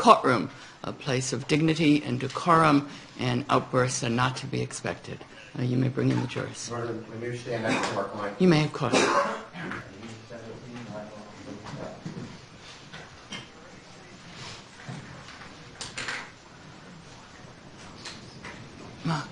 courtroom, a place of dignity and decorum, and outbursts are not to be expected. Uh, You may bring in the jurors. You stand next to our client. You may, of course. Ma.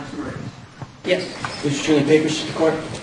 Unanimously agreed upon its verdict? Yes. Mr. Trinley, papers to the court.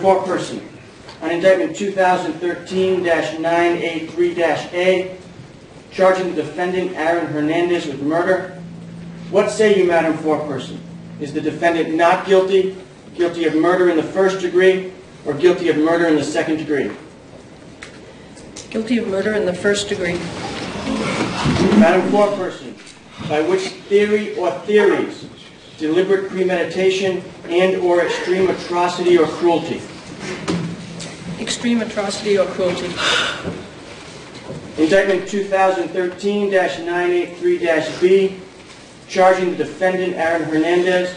Madam Foreperson, on indictment 2013-983-A, charging the defendant Aaron Hernandez with murder, what say you, Madam Foreperson? Is the defendant not guilty, guilty of murder in the first degree, or guilty of murder in the second degree? Guilty of murder in the first degree. Madam Foreperson, by which theory or theories deliberate premeditation and/or extreme atrocity or cruelty? Extreme atrocity or cruelty. Indictment 2013-983-B, charging the defendant Aaron Hernandez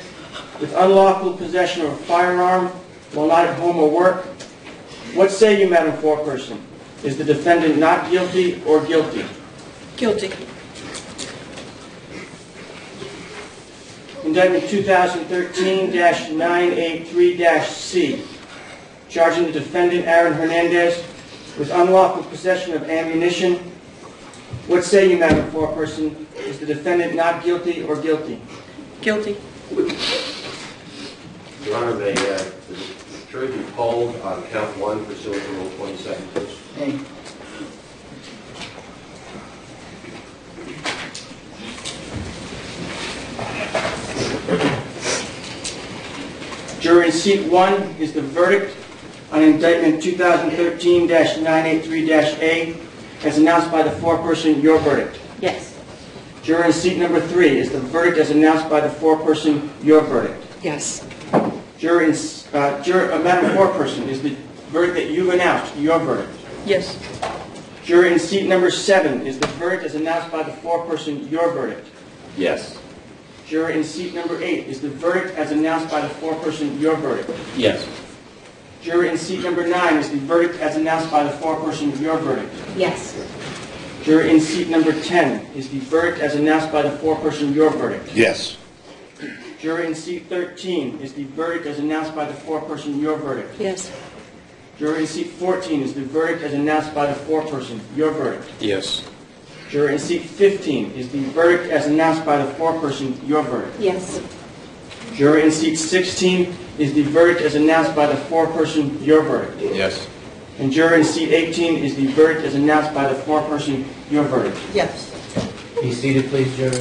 with unlawful possession of a firearm while not at home or work. What say you, Madam Foreperson? Is the defendant not guilty or guilty? Guilty. Indictment 2013-983-C, charging the defendant Aaron Hernandez with unlawful possession of ammunition. What say you, Madam Foreperson? Is the defendant not guilty or guilty? Guilty. Your Honor, may uh, the jury be polled on count one pursuant to Rule 27, please? Hey, Jury in seat one is the verdict on indictment 2013-983-A as announced by the foreperson, your verdict. Yes. Juror in seat number three is the verdict as announced by the foreperson, your verdict. Yes. Juror in s- uh, jur- uh, Madam Foreperson, is the verdict that you've announced, your verdict. Yes. Juror in seat number seven is the verdict as announced by the foreperson, your verdict. Yes. Juror in seat number eight is the verdict as announced by the foreperson, your verdict. Yes. Jury in seat number nine is the verdict as announced by the foreperson, your verdict. Yes. Jury in seat number 10 is the verdict as announced by the foreperson, your verdict. Yes. Jury in seat 13 is the verdict as announced by the foreperson, your verdict. Yes. Jury in seat 14 is the verdict as announced by the foreperson, your verdict. Yes. Jury in seat 15 is the verdict as announced by the foreperson, your verdict. Yes. Jury in seat 16 is the verdict as announced by the foreperson, your verdict. Yes. And jury in seat 18 is the verdict as announced by the four-person, your verdict. Yes. Be seated, please, jurors.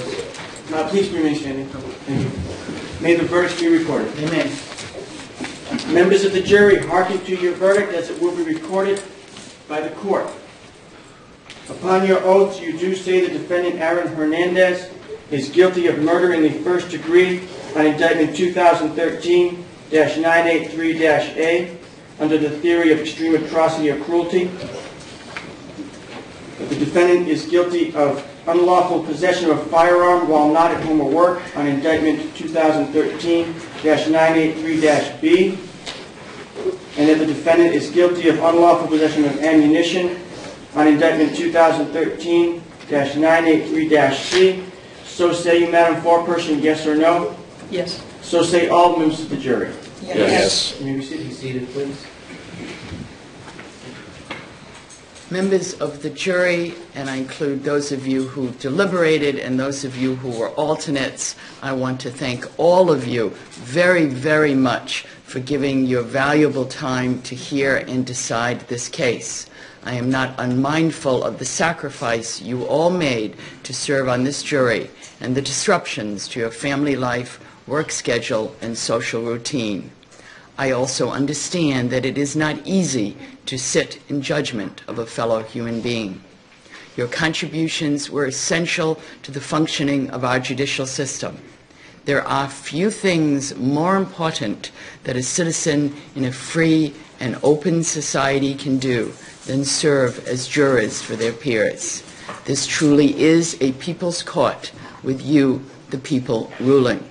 Uh, Please remain standing. Thank you. May the verdicts be recorded. amen. Members of the jury, hearken to your verdict as it will be recorded by the court. Upon your oaths, you do say the defendant Aaron Hernandez is guilty of murder in the first degree on indictment 2013-983-A under the theory of extreme atrocity or cruelty. That the defendant is guilty of unlawful possession of a firearm while not at home or work on indictment 2013-983-B and that the defendant is guilty of unlawful possession of ammunition on indictment 2013-983-C. So say you, Madam Foreperson, yes or no? Yes. So say all members of the jury. Yes. You may be seated. Be seated, please. Members of the jury, and I include those of you who deliberated and those of you who were alternates, I want to thank all of you very, very much for giving your valuable time to hear and decide this case. I am not unmindful of the sacrifice you all made to serve on this jury and the disruptions to your family life, work schedule, and social routine. I also understand that it is not easy to sit in judgment of a fellow human being. Your contributions were essential to the functioning of our judicial system. There are few things more important that a citizen in a free and open society can do than serve as jurors for their peers. This truly is a people's court with you, the people, ruling.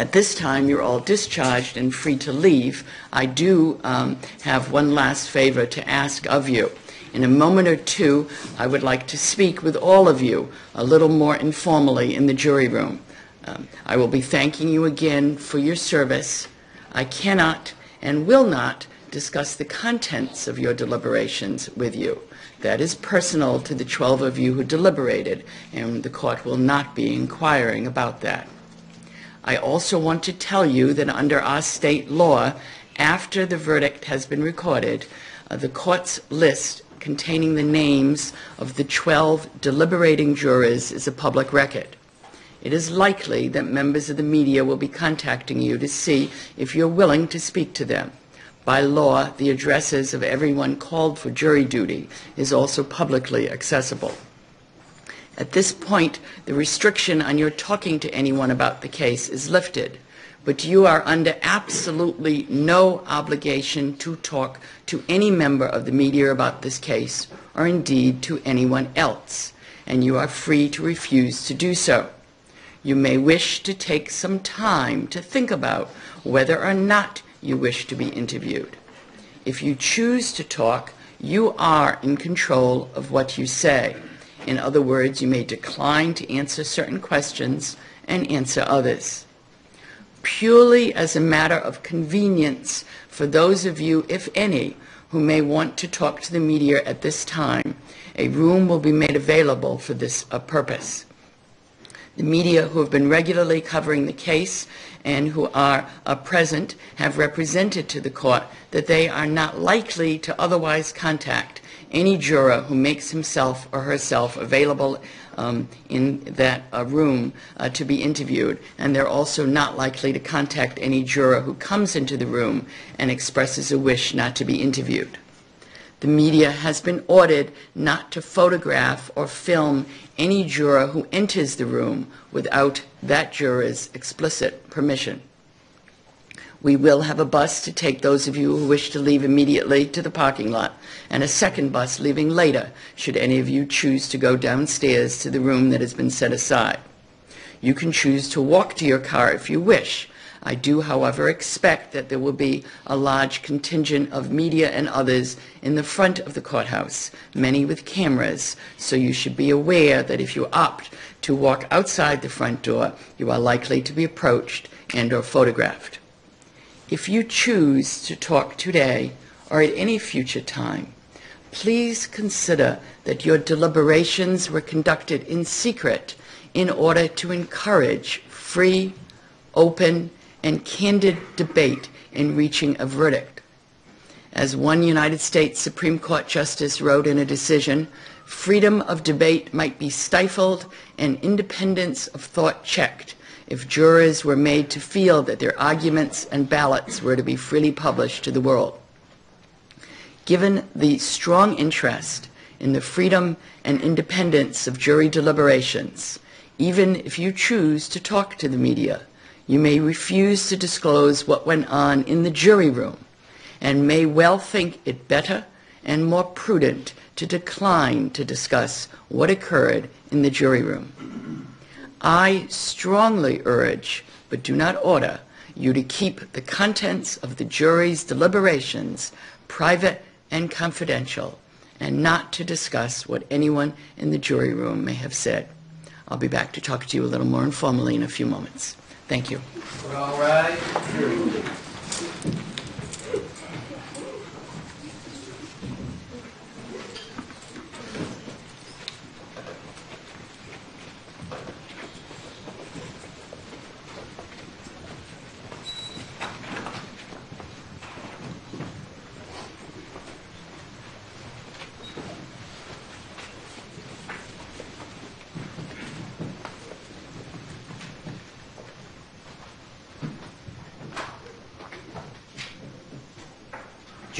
At this time, you're all discharged and free to leave. I do um, have one last favor to ask of you. In a moment or two, I would like to speak with all of you a little more informally in the jury room. Um, I will be thanking you again for your service. I cannot and will not discuss the contents of your deliberations with you. That is personal to the 12 of you who deliberated, and the court will not be inquiring about that. I also want to tell you that under our state law, after the verdict has been recorded, uh, the court's list containing the names of the 12 deliberating jurors is a public record. It is likely that members of the media will be contacting you to see if you're willing to speak to them. By law, the addresses of everyone called for jury duty is also publicly accessible. At this point, the restriction on your talking to anyone about the case is lifted, but you are under absolutely no obligation to talk to any member of the media about this case, or indeed to anyone else, and you are free to refuse to do so. You may wish to take some time to think about whether or not you wish to be interviewed. If you choose to talk, you are in control of what you say. In other words, you may decline to answer certain questions and answer others. Purely as a matter of convenience for those of you, if any, who may want to talk to the media at this time, a room will be made available for this uh, purpose. The media who have been regularly covering the case and who are uh, present have represented to the court that they are not likely to otherwise contact any juror who makes himself or herself available um, in that uh, room uh, to be interviewed, and they're also not likely to contact any juror who comes into the room and expresses a wish not to be interviewed. The media has been ordered not to photograph or film any juror who enters the room without that juror's explicit permission. We will have a bus to take those of you who wish to leave immediately to the parking lot, and a second bus leaving later, should any of you choose to go downstairs to the room that has been set aside. You can choose to walk to your car if you wish. I do, however, expect that there will be a large contingent of media and others in the front of the courthouse, many with cameras, so you should be aware that if you opt to walk outside the front door, you are likely to be approached and or photographed. If you choose to talk today or at any future time, please consider that your deliberations were conducted in secret in order to encourage free, open, and candid debate in reaching a verdict. As one United States Supreme Court justice wrote in a decision, freedom of debate might be stifled and independence of thought checked if jurors were made to feel that their arguments and ballots were to be freely published to the world. Given the strong interest in the freedom and independence of jury deliberations, even if you choose to talk to the media, you may refuse to disclose what went on in the jury room and may well think it better and more prudent to decline to discuss what occurred in the jury room. I strongly urge, but do not order, you to keep the contents of the jury's deliberations private and confidential, and not to discuss what anyone in the jury room may have said. I'll be back to talk to you a little more informally in a few moments. Thank you. All right.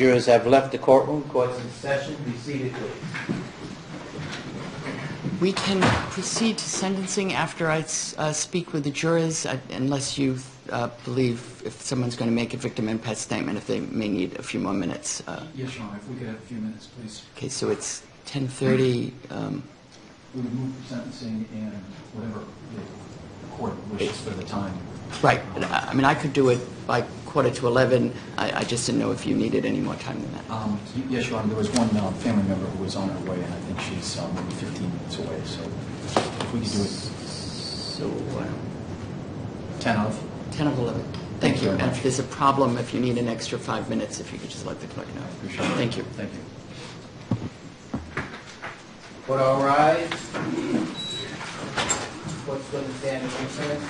Jurors have left the courtroom. Court's in session. Be seated, please. We can proceed to sentencing after I uh, speak with the jurors, uh, unless you uh, believe if someone's going to make a victim impact statement, if they may need a few more minutes. Uh, Yes, Your Honor, if we could have a few minutes, please. Okay, so it's 10:30. um, We would move for sentencing and whatever the court wishes for the time. Right, I I mean, I could do it by quarter to 11. I I just didn't know if you needed any more time than that. Um, Yes, Your Honor, there was one uh, family member who was on her way, and I think she's um, maybe 15 minutes away, so if we could do it So, uh, 10 of. 10 of 11. Thank Thank you you. very And much. if there's a problem, if you need an extra five minutes, if you could just let the clerk know. Appreciate it. Thank you. Thank you. Court all rise. Court's going to stand in recess.